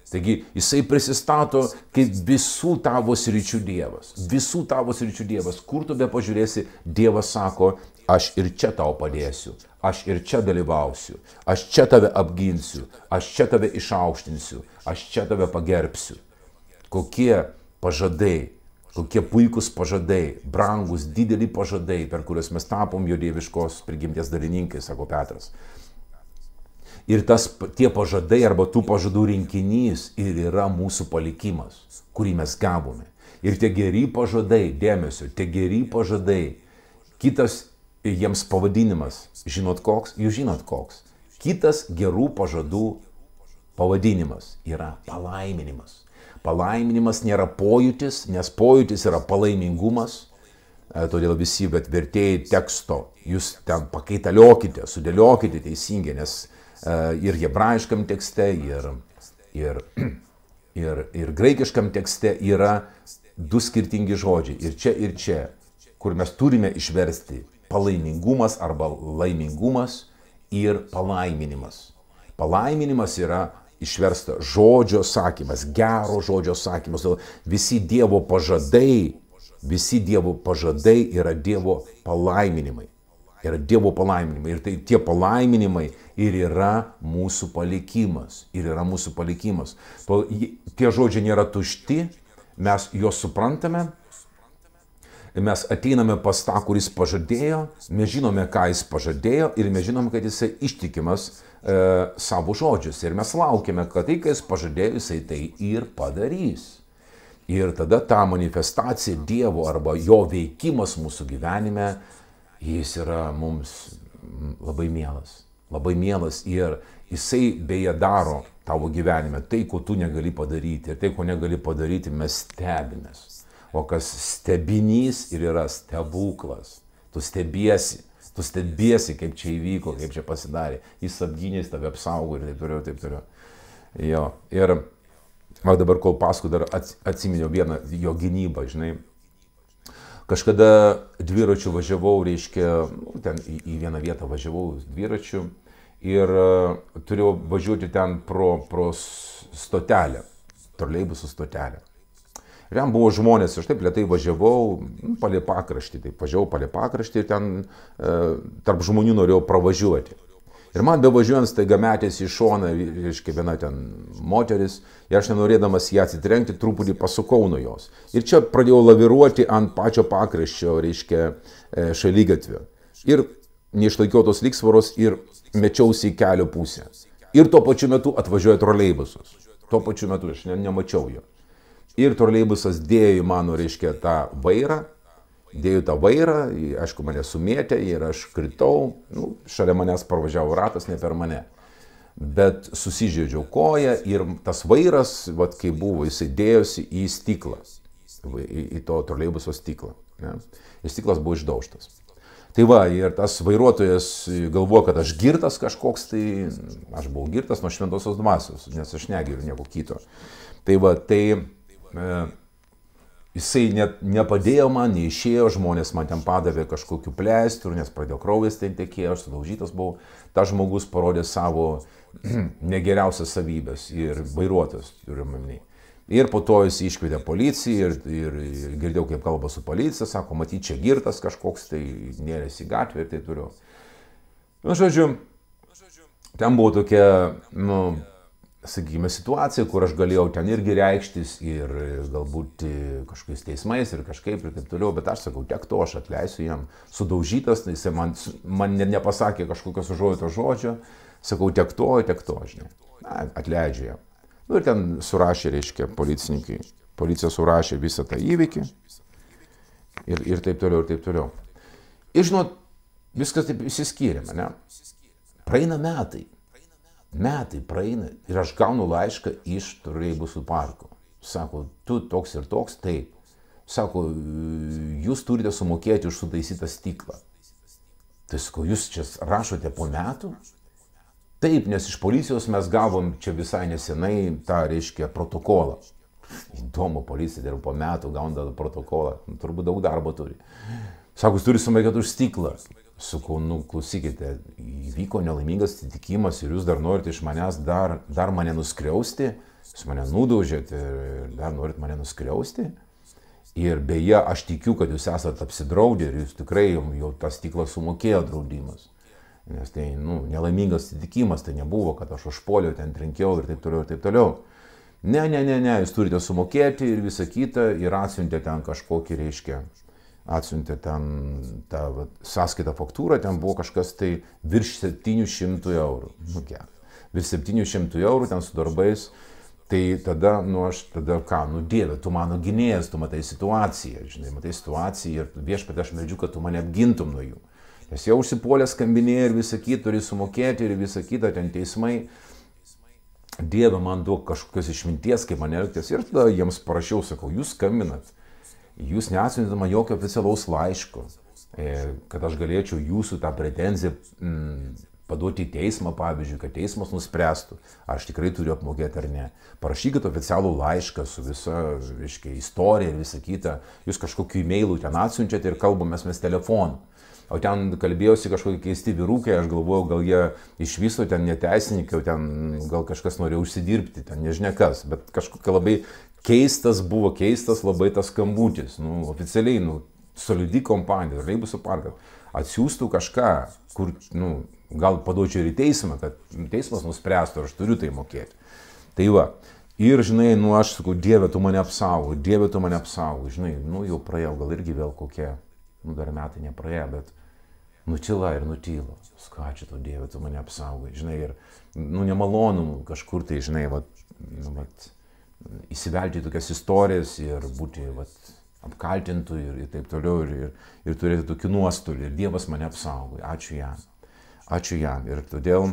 Taigi jisai prisistato kaip visų tavo sričių Dievas. Visų tavo sričių Dievas. Kur tu be pažiūrėsi, Dievas sako, aš ir čia tau padėsiu, aš ir čia dalyvausiu, aš čia tave apginsiu, aš čia tave išaukštinsiu, aš čia tave pagerbsiu. Kokie pažadai, kokie puikūs pažadai, brangus, dideli pažadai, per kuriuos mes tapom jo dieviškos prigimties dalininkai, sako Petras. Ir tas, tie pažadai arba tų pažadų rinkinys ir yra mūsų palikimas, kurį mes gavome. Ir tie geri pažadai, dėmesio, tie geri pažadai, kitas jiems pavadinimas, žinot koks, jūs žinot koks. Kitas gerų pažadų pavadinimas yra palaiminimas. Palaiminimas nėra pojūtis, nes pojūtis yra palaimingumas, e, todėl visi, bet vertėjai teksto, jūs ten pakaitaliokite, sudėliokite teisingai, nes ir hebrajiškam tekste, ir, ir, [clears throat] ir, ir graikiškam tekste yra du skirtingi žodžiai. Ir čia, ir čia, kur mes turime išversti palaimingumas arba laimingumas ir palaiminimas. Palaiminimas yra išversta žodžio sakymas, gero žodžio sakymas. Visi Dievo pažadai, visi Dievo pažadai yra Dievo palaiminimai. Yra Dievo palaiminimai. Ir tai tie palaiminimai ir yra mūsų palikimas. Ir yra mūsų palikimas. To, tie žodžiai nėra tušti, mes juos suprantame, mes ateiname pas tą, kuris pažadėjo, mes žinome, ką jis pažadėjo ir mes žinome, kad jisai ištikimas e, savo žodžius. Ir mes laukiame, kad tai, ką jis pažadėjo, jisai tai ir padarys. Ir tada ta manifestacija Dievo arba jo veikimas mūsų gyvenime, jis yra mums labai mielas labai mielas ir jisai beje daro tavo gyvenime tai, ko tu negali padaryti. Ir tai, ko negali padaryti, mes stebimės. O kas stebinys ir yra stebuklas. Tu stebiesi. Tu stebiesi, kaip čia įvyko, kaip čia pasidarė. Jis apgynės, tave apsaugo ir taip toliau, taip toliau. Jo. Ir o dabar, kol paskui dar atsiminiau vieną jo gynybą, žinai. Kažkada dviračiu važiavau, reiškia, nu, ten į, į vieną vietą važiavau dviračiu ir uh, turėjau važiuoti ten pro, pro stotelę, troleibusų stotelę. Ir ten buvo žmonės, aš taip lietai važiavau, nu, palė pakraštį, taip važiavau palė pakraštį ir ten uh, tarp žmonių norėjau pravažiuoti. Ir man bevažiuojant staiga metėsi į šoną, reiškia, viena ten moteris, ir aš nenorėdamas ją atsitrenkti, truputį pasukau nuo jos. Ir čia pradėjau laviruoti ant pačio pakraščio, reiškia, e, šalygatvio. Ir neišlaikiau tos lygsvaros ir mečiausi į kelio pusę. Ir tuo pačiu metu atvažiuoja troleibusas. Tuo pačiu metu aš ne, nemačiau jo. Ir troleibusas dėjo į mano, reiškia, tą vairą, dėjau tą vairą, aišku, mane sumėtė ir aš kritau, nu, šalia manęs parvažiavo ratas, ne per mane. Bet susižeidžiau koją ir tas vairas, vat, kai buvo, jisai dėjosi į stiklą, į, į to troleibuso stiklą. Ne? Ir stiklas buvo išdaužtas. Tai va, ir tas vairuotojas galvoja, kad aš girtas kažkoks, tai aš buvau girtas nuo šventosios dvasios, nes aš negeriu nieko kito. Tai va, tai e, jisai net nepadėjo man, neišėjo, žmonės man ten padavė kažkokiu pleistrų, nes pradėjo kraujas ten tekėjo, aš sudaužytas buvau. Ta žmogus parodė savo [clears throat] negeriausias savybės ir vairuotojas, turiu omeny. Ir po to jis iškvietė policiją ir, ir, ir girdėjau, kaip kalba su policija, sako, matyt, čia girtas kažkoks, tai nėrės į gatvę ir tai turiu. Nu, žodžiu, ten buvo tokia, nu, sakykime, situacija, kur aš galėjau ten irgi reikštis ir galbūt kažkokiais teismais ir kažkaip ir taip toliau, bet aš sakau, tiek to, aš atleisiu jam, sudaužytas, tai jis man, man net nepasakė kažkokios užuojoto žodžio, sakau, tiek to, tiek to, žinai, Na, atleidžiu jam. Nu ir ten surašė, reiškia, policininkai. Policija surašė visą tą įvykį. Ir, ir taip toliau, ir taip toliau. Ir žinot, viskas taip įsiskyrė mane. Praeina metai. Metai praeina ir aš gaunu laišką iš troleibusų parko. Sako, tu toks ir toks, taip. Sako, jūs turite sumokėti už sutaisytą stiklą. Tai sakau, jūs čia rašote po metų? Taip, nes iš policijos mes gavom čia visai nesenai tą, reiškia, protokolą. Įdomu, policija dar po metų gauna protokolą. Turbūt daug darbo turi. Sako, jūs turi sumokėti už stiklą. Sakau, nu, klausykite, įvyko nelaimingas atsitikimas ir jūs dar norite iš manęs dar, dar mane nuskriausti. Jūs mane nudaužėte ir dar norit mane nuskriausti. Ir beje, aš tikiu, kad jūs esate apsidraudę ir jūs tikrai jau tą stiklą sumokėjo draudimas. Nes tai, nu, nelaimingas atsitikimas, tai nebuvo, kad aš užpoliau, ten trenkiau ir taip toliau, ir taip toliau. Ne, ne, ne, ne, jūs turite sumokėti ir visą kitą ir atsiuntė ten kažkokį, reiškia, atsiuntė ten tą va, sąskaitą faktūrą, ten buvo kažkas tai virš 700 eurų. Nu, kiek? Virš 700 eurų ten su darbais. Tai tada, nu aš tada ką, nu Dieve, tu mano gynėjas, tu matai situaciją, žinai, matai situaciją ir viešpatė aš meldžiu, kad tu mane apgintum nuo jų. Nes jau užsipuolė skambinėjai ir visą kitą turi sumokėti ir visą kitą ten teismai. Dieve man duok kažkokios išminties, kaip man elgtis. Ir tada jiems parašiau, sakau, jūs skambinat, jūs neatsiuntėte man jokio oficialaus laiško, e, kad aš galėčiau jūsų tą pretenziją mm, paduoti į teismą, pavyzdžiui, kad teismas nuspręstų, ar aš tikrai turiu apmokėti ar ne. Parašykit oficialų laišką su visa, reiškia, istorija ir visa kita. Jūs kažkokiu e-mailu ten atsiunčiate ir kalbamės mes telefonu. O ten kalbėjausi kažkokie keisti vyrukai, aš galvojau, gal jie iš viso ten neteisininkai, ten gal kažkas norėjo užsidirbti, ten nežinia kas, bet kažkokia labai keistas buvo, keistas labai tas skambutis, nu, oficialiai, nu, solidi kompanija, Reibusų parkas, atsiųstų kažką, kur, nu, gal paduočiau ir į teismą, kad teismas nuspręstų, ar aš turiu tai mokėti. Tai va, ir žinai, nu aš sakau, Dieve, tu mane apsaugai, Dieve, tu mane apsaugai, žinai, nu jau praėjau, gal irgi vėl kokie, nu dar metai nepraėjo, bet nutila ir nutyla. Ką čia to Dieve, tu mane apsaugai, žinai, ir, nu, nemalonu kažkur tai, žinai, vat, nu, vat, įsivelti į tokias istorijas ir būti, vat, apkaltintų ir, ir taip toliau, ir, ir, ir turėti tokių nuostolių. Ir Dievas mane apsaugoja. Ačiū jam. Ačiū jam. Ir todėl,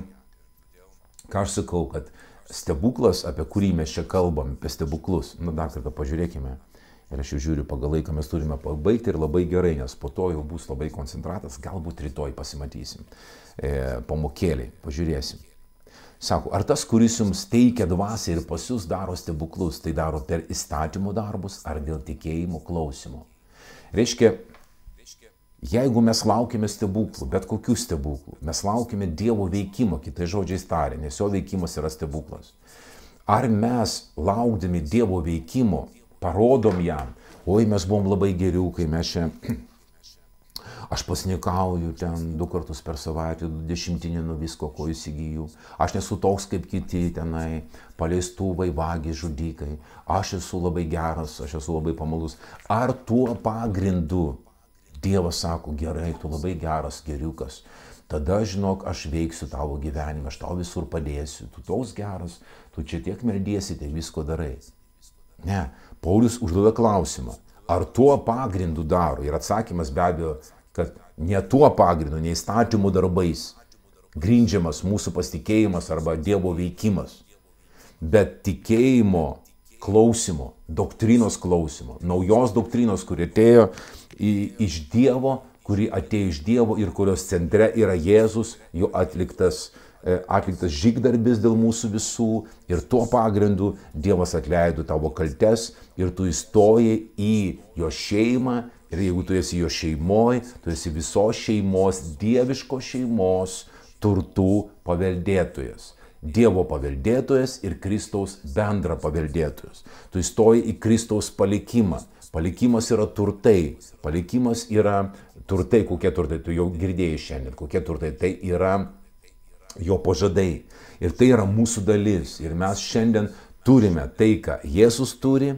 ką aš sakau, kad stebuklas, apie kurį mes čia kalbam, apie stebuklus, nu dar kartą pažiūrėkime, Ir aš jau žiūriu pagal laiką mes turime pabaigti ir labai gerai, nes po to jau bus labai koncentratas, galbūt rytoj pasimatysim. E, pamokėliai, pažiūrėsim. Sako, ar tas, kuris jums teikia dvasę ir pas jūs daro stebuklus, tai daro per įstatymų darbus ar dėl tikėjimo klausimo. Reiškia, jeigu mes laukime stebuklų, bet kokių stebuklų, mes laukime Dievo veikimo, kitai žodžiais tariant, nes jo veikimas yra stebuklas. Ar mes laukdami Dievo veikimo parodom jam, oi mes buvom labai geriukai, mes čia, aš pasnikauju ten du kartus per savaitę, du dešimtinį nuo visko, ko įsigijau, aš nesu toks kaip kiti tenai, paleistuvai, vagys, žudikai, aš esu labai geras, aš esu labai pamalus. Ar tuo pagrindu Dievas sako, gerai, tu labai geras, geriukas, tada žinok, aš veiksiu tavo gyvenimą, aš tau visur padėsiu, tu toks geras, tu čia tiek meldiesi, tai visko darai. Ne, Paulius užduoda klausimą, ar tuo pagrindu daro? Ir atsakymas be abejo, kad ne tuo pagrindu, ne įstatymų darbais grindžiamas mūsų pasitikėjimas arba Dievo veikimas, bet tikėjimo klausimo, doktrinos klausimo, naujos doktrinos, kuri atėjo iš Dievo kuri atėjo iš Dievo ir kurios centre yra Jėzus, jo atliktas, e, atliktas žygdarbis dėl mūsų visų ir tuo pagrindu Dievas atleido tavo kaltes ir tu įstojai į jo šeimą ir jeigu tu esi jo šeimoje, tu esi visos šeimos, dieviškos šeimos turtų paveldėtojas. Dievo paveldėtojas ir Kristaus bendra paveldėtojas. Tu įstoji į Kristaus palikimą. Palikimas yra turtai, palikimas yra turtai, kokie turtai, tu jau girdėjai šiandien, kokie turtai, tai yra jo pažadai. Ir tai yra mūsų dalis. Ir mes šiandien turime tai, ką Jėzus turi,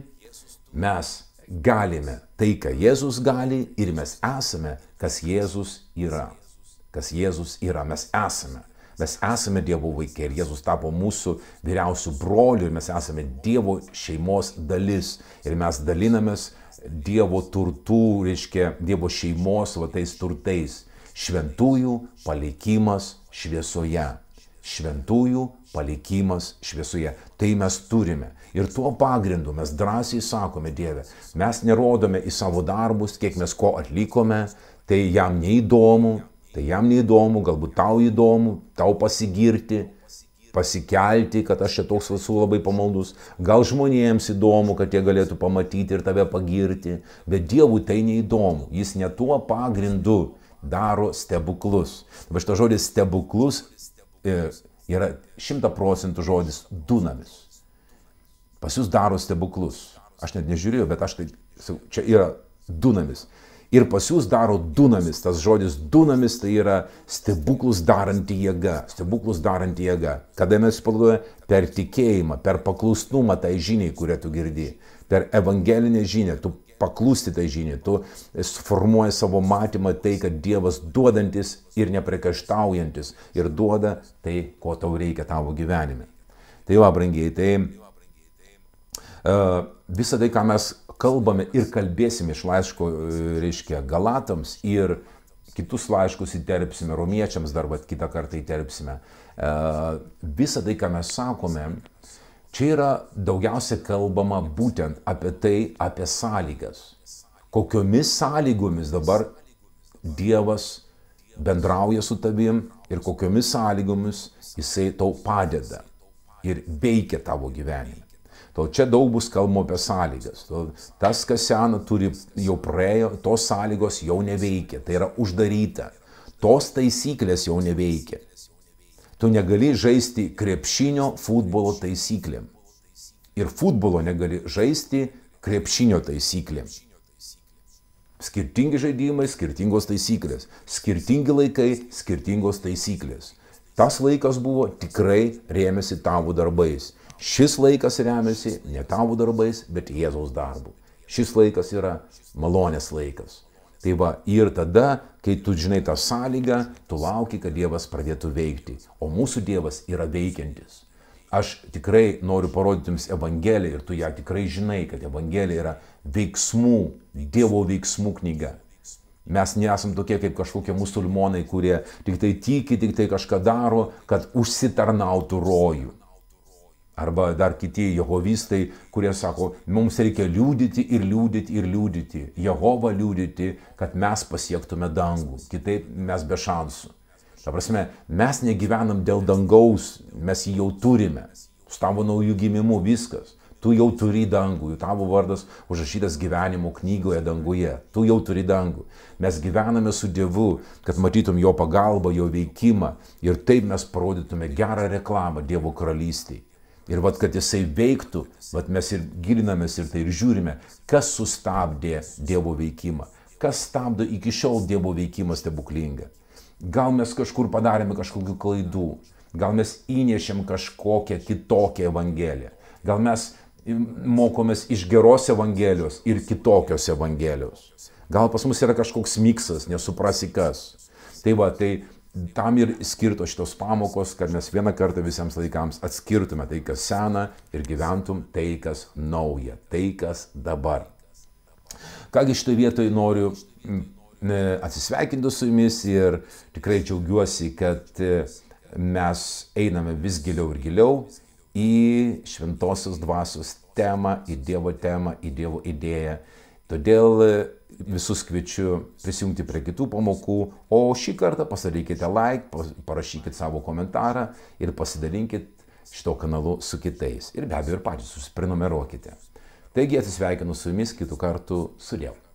mes galime tai, ką Jėzus gali ir mes esame, kas Jėzus yra. Kas Jėzus yra, mes esame. Mes esame Dievo vaikai ir Jėzus tapo mūsų vyriausių brolių ir mes esame Dievo šeimos dalis ir mes dalinamės Dievo turtų, reiškia Dievo šeimos va tais turtais. Šventųjų palikimas šviesoje. Šventųjų palikimas šviesoje. Tai mes turime. Ir tuo pagrindu mes drąsiai sakome Dieve, mes nerodome į savo darbus, kiek mes ko atlikome, tai jam neįdomu, tai jam neįdomu, galbūt tau įdomu, tau pasigirti, pasikelti, kad aš čia toks esu labai pamaldus. Gal žmonėms įdomu, kad jie galėtų pamatyti ir tave pagirti, bet Dievui tai neįdomu. Jis ne tuo pagrindu daro stebuklus. Va šitas žodis stebuklus e, yra šimta procentų žodis dunamis. Pas jūs daro stebuklus. Aš net nežiūrėjau, bet aš tai, čia yra dunamis. Ir pas jūs daro dunamis. Tas žodis dunamis tai yra stebuklus daranti jėga. Stebuklus daranti jėga. Kada mes paduoja per tikėjimą, per paklusnumą tai žiniai, kurią tu girdi. Per evangelinę žinią. Tu paklūsti tai žiniai. Tu formuoji savo matymą tai, kad Dievas duodantis ir neprikaištaujantis. Ir duoda tai, ko tau reikia tavo gyvenime. Tai va, brangiai, tai visą tai, ką mes kalbame ir kalbėsime iš laiško, e, reiškia, Galatams ir kitus laiškus įterpsime, romiečiams dar, bet kitą kartą įterpsime. E, Visą tai, ką mes sakome, čia yra daugiausia kalbama būtent apie tai, apie sąlygas. Kokiomis sąlygomis dabar Dievas bendrauja su tavim ir kokiomis sąlygomis Jisai tau padeda ir veikia tavo gyvenime. To čia daug bus kalbama apie sąlygas. To, tas, kas sena, turi jau praėjo, tos sąlygos jau neveikia, tai yra uždaryta. Tos taisyklės jau neveikia. Tu negali žaisti krepšinio futbolo taisyklėm. Ir futbolo negali žaisti krepšinio taisyklėm. Skirtingi žaidimai, skirtingos taisyklės. Skirtingi laikai, skirtingos taisyklės. Tas laikas buvo tikrai rėmėsi tavo darbais. Šis laikas remiasi ne tavo darbais, bet Jėzaus darbu. Šis laikas yra malonės laikas. Tai va, ir tada, kai tu žinai tą sąlygą, tu lauki, kad Dievas pradėtų veikti. O mūsų Dievas yra veikiantis. Aš tikrai noriu parodyti jums Evangeliją ir tu ją tikrai žinai, kad Evangelija yra veiksmų, Dievo veiksmų knyga. Mes nesam tokie kaip kažkokie musulmonai, kurie tik tai tiki, tik tai kažką daro, kad užsitarnautų rojų. Arba dar kiti jehovistai, kurie sako, mums reikia liūdyti ir liūdyti ir liūdyti. Jehova liūdyti, kad mes pasiektume dangų. Kitaip mes be šansų. Ta prasme, mes negyvenam dėl dangaus, mes jį jau turime. Su tavo naujų gimimu viskas. Tu jau turi dangų, tavo vardas užrašytas gyvenimo knygoje danguje. Tu jau turi dangų. Mes gyvename su Dievu, kad matytum jo pagalbą, jo veikimą ir taip mes parodytume gerą reklamą Dievo karalystėje. Ir vad, kad jisai veiktų, vad mes ir gilinamės ir tai ir žiūrime, kas sustabdė Dievo veikimą, kas stabdo iki šiol Dievo veikimą stebuklingą. Gal mes kažkur padarėme kažkokių klaidų, gal mes įnešėm kažkokią kitokią evangeliją, gal mes mokomės iš geros evangelijos ir kitokios evangelijos. Gal pas mus yra kažkoks miksas, nesuprasi kas. Tai va, tai tam ir skirtos šitos pamokos, kad mes vieną kartą visiems laikams atskirtume tai, kas sena ir gyventum tai, kas nauja, tai, kas dabar. Kągi šitoje vietoje noriu atsisveikinti su jumis ir tikrai džiaugiuosi, kad e, mes einame vis giliau ir giliau į šventosios dvasios temą, į Dievo temą, į Dievo idėją. Todėl e, visus kviečiu prisijungti prie kitų pamokų, o šį kartą pasadykite like, parašykite savo komentarą ir pasidalinkit šito kanalu su kitais. Ir be abejo ir patys susiprenumeruokite. Taigi atsisveikinu su jumis kitų kartų su Dievu.